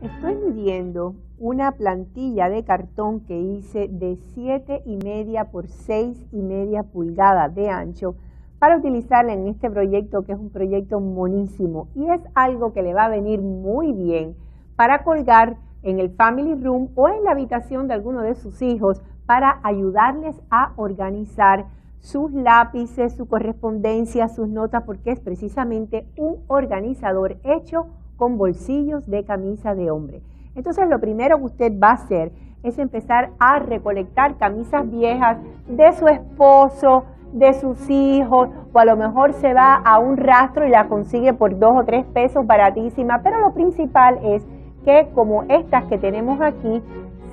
Estoy midiendo una plantilla de cartón que hice de 7 y media por 6 y media pulgadas de ancho para utilizarla en este proyecto que es un proyecto monísimo. Y es algo que le va a venir muy bien para colgar en el family room o en la habitación de alguno de sus hijos para ayudarles a organizar sus lápices, su correspondencia, sus notas, porque es precisamente un organizador hecho con bolsillos de camisa de hombre. Entonces lo primero que usted va a hacer es empezar a recolectar camisas viejas de su esposo, de sus hijos, o a lo mejor se va a un rastro y la consigue por dos o tres pesos baratísima, pero lo principal es que como estas que tenemos aquí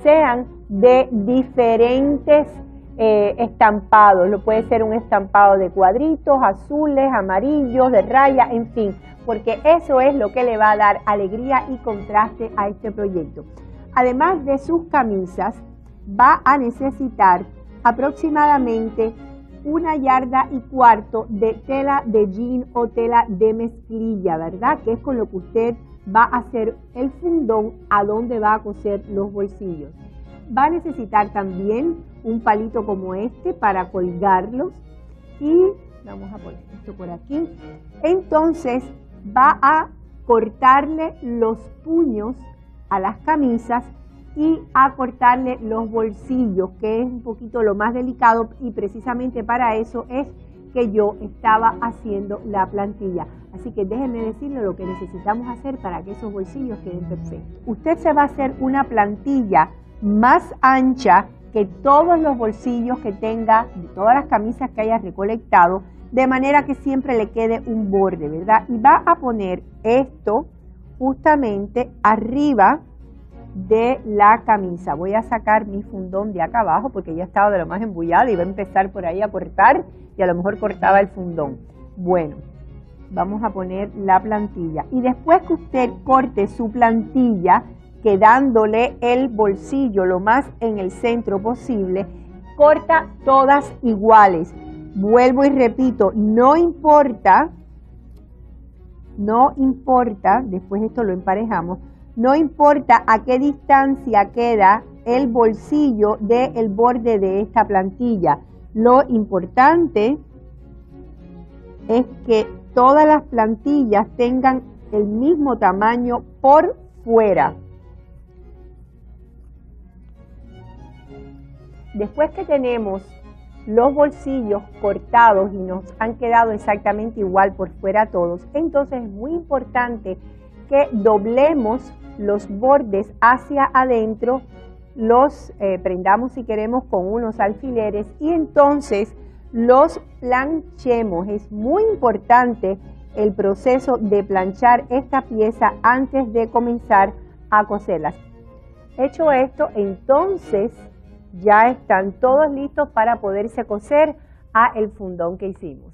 sean de diferentes eh, estampados. Lo puede ser un estampado de cuadritos, azules, amarillos, de raya, en fin, porque eso es lo que le va a dar alegría y contraste a este proyecto. Además de sus camisas, va a necesitar aproximadamente una yarda y cuarto de tela de jean o tela de mezclilla, ¿verdad? Que es con lo que usted va a hacer el fundón a donde va a coser los bolsillos. Va a necesitar también un palito como este para colgarlos y vamos a poner esto por aquí. Entonces va a cortarle los puños a las camisas y a cortarle los bolsillos, que es un poquito lo más delicado y precisamente para eso es que yo estaba haciendo la plantilla. Así que déjenme decirle lo que necesitamos hacer para que esos bolsillos queden perfectos. Usted se va a hacer una plantilla más ancha que todos los bolsillos que tenga de todas las camisas que haya recolectado, de manera que siempre le quede un borde, ¿verdad? Y va a poner esto justamente arriba de la camisa. Voy a sacar mi fundón de acá abajo porque ya estaba de lo más embullado y va a empezar por ahí a cortar y a lo mejor cortaba el fundón. Bueno, vamos a poner la plantilla. Y después que usted corte su plantilla, quedándole el bolsillo lo más en el centro posible, corta todas iguales. Vuelvo y repito, no importa, no importa, después esto lo emparejamos, no importa a qué distancia queda el bolsillo del borde de esta plantilla. Lo importante es que todas las plantillas tengan el mismo tamaño por fuera. Después que tenemos los bolsillos cortados y nos han quedado exactamente igual por fuera todos, entonces es muy importante que doblemos los bordes hacia adentro, los eh, prendamos si queremos con unos alfileres y entonces los planchemos. Es muy importante el proceso de planchar esta pieza antes de comenzar a coserlas. Hecho esto, entonces ya están todos listos para poderse coser a el fundón que hicimos.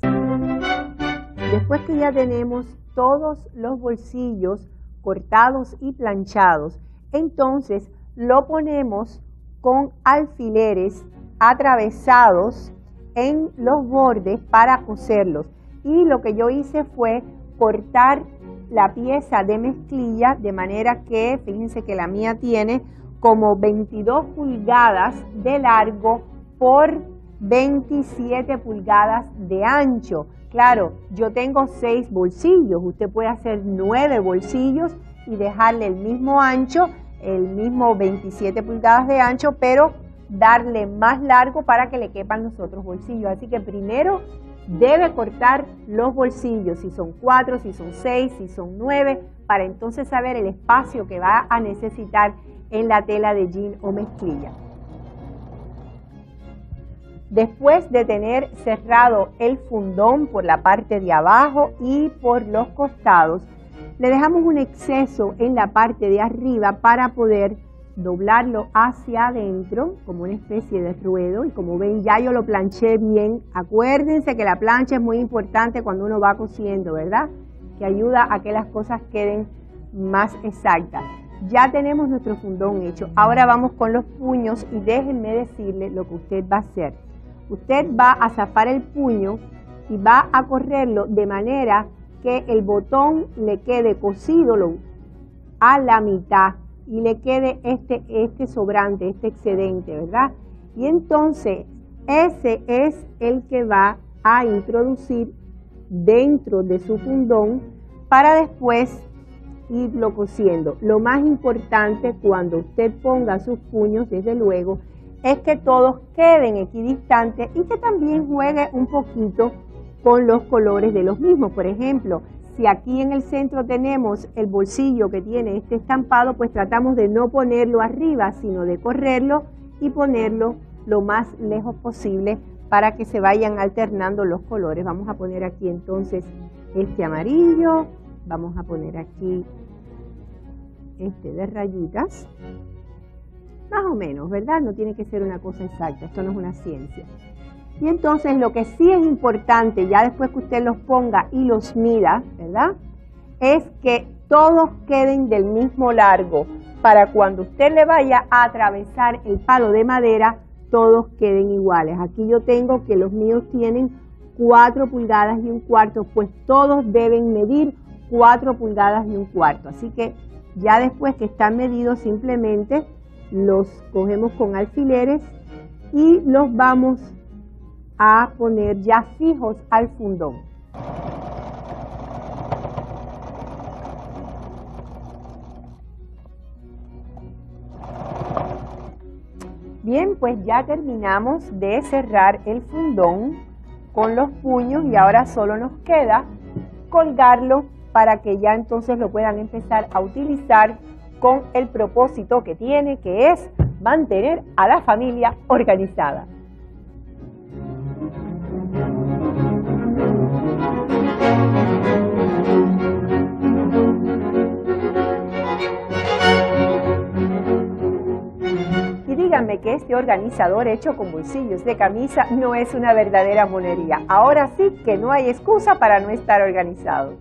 Después que ya tenemos todos los bolsillos cortados y planchados, entonces lo ponemos con alfileres atravesados en los bordes para coserlos. Y lo que yo hice fue cortar la pieza de mezclilla de manera que, fíjense que la mía tiene como 22 pulgadas de largo por 27 pulgadas de ancho. Claro, yo tengo 6 bolsillos, usted puede hacer 9 bolsillos y dejarle el mismo ancho, el mismo 27 pulgadas de ancho, pero darle más largo para que le quepan los otros bolsillos. Así que primero debe cortar los bolsillos, si son 4, si son 6, si son 9, para entonces saber el espacio que va a necesitar en la tela de jean o mezclilla. Después de tener cerrado el fundón por la parte de abajo y por los costados, le dejamos un exceso en la parte de arriba para poder doblarlo hacia adentro como una especie de ruedo y como ven ya yo lo planché bien. Acuérdense que la plancha es muy importante cuando uno va cosiendo, ¿verdad? Que ayuda a que las cosas queden más exactas. Ya tenemos nuestro fundón hecho. Ahora vamos con los puños y déjenme decirle lo que usted va a hacer. Usted va a zafar el puño y va a correrlo de manera que el botón le quede cosido a la mitad y le quede este, este sobrante, este excedente, ¿verdad? Y entonces ese es el que va a introducir dentro de su fundón para después irlo cociendo. Lo más importante cuando usted ponga sus puños, desde luego, es que todos queden equidistantes y que también juegue un poquito con los colores de los mismos. Por ejemplo, si aquí en el centro tenemos el bolsillo que tiene este estampado, pues tratamos de no ponerlo arriba, sino de correrlo y ponerlo lo más lejos posible para que se vayan alternando los colores. Vamos a poner aquí entonces este amarillo, vamos a poner aquí este de rayitas, más o menos, ¿verdad? No tiene que ser una cosa exacta, esto no es una ciencia. Y entonces lo que sí es importante, ya después que usted los ponga y los mida, ¿verdad? Es que todos queden del mismo largo para cuando usted le vaya a atravesar el palo de madera, todos queden iguales. Aquí yo tengo que los míos tienen 4 pulgadas y un cuarto, pues todos deben medir 4 pulgadas y un cuarto. Así que ya después que están medidos simplemente los cogemos con alfileres y los vamos a poner ya fijos al fundón. Bien, pues ya terminamos de cerrar el fundón con los puños y ahora solo nos queda colgarlo para que ya entonces lo puedan empezar a utilizar con el propósito que tiene, que es mantener a la familia organizada. Y díganme que este organizador hecho con bolsillos de camisa no es una verdadera monería. Ahora sí que no hay excusa para no estar organizado.